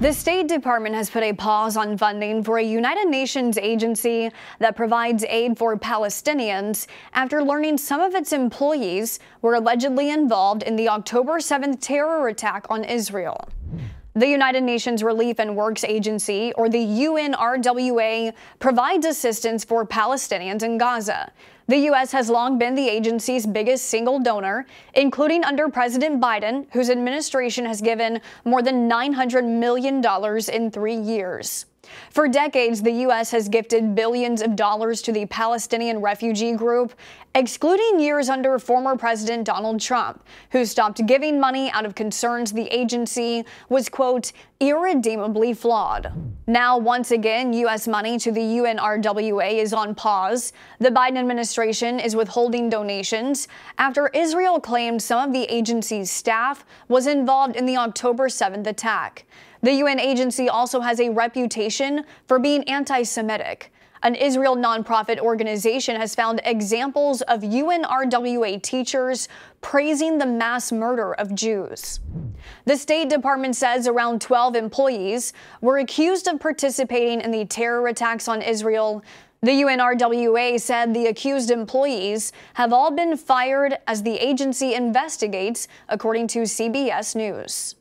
The State Department has put a pause on funding for a United Nations agency that provides aid for Palestinians after learning some of its employees were allegedly involved in the October 7th terror attack on Israel. The United Nations Relief and Works Agency, or the UNRWA, provides assistance for Palestinians in Gaza. The U.S. has long been the agency's biggest single donor, including under President Biden, whose administration has given more than $900 million in three years. For decades, the U.S. has gifted billions of dollars to the Palestinian refugee group, excluding years under former President Donald Trump, who stopped giving money out of concerns the agency was, quote, irredeemably flawed. Now, once again, U.S. money to the UNRWA is on pause. The Biden administration is withholding donations after Israel claimed some of the agency's staff was involved in the October 7th attack. The UN agency also has a reputation for being anti Semitic. An Israel nonprofit organization has found examples of UNRWA teachers praising the mass murder of Jews. The State Department says around 12 employees were accused of participating in the terror attacks on Israel. The UNRWA said the accused employees have all been fired as the agency investigates, according to CBS News.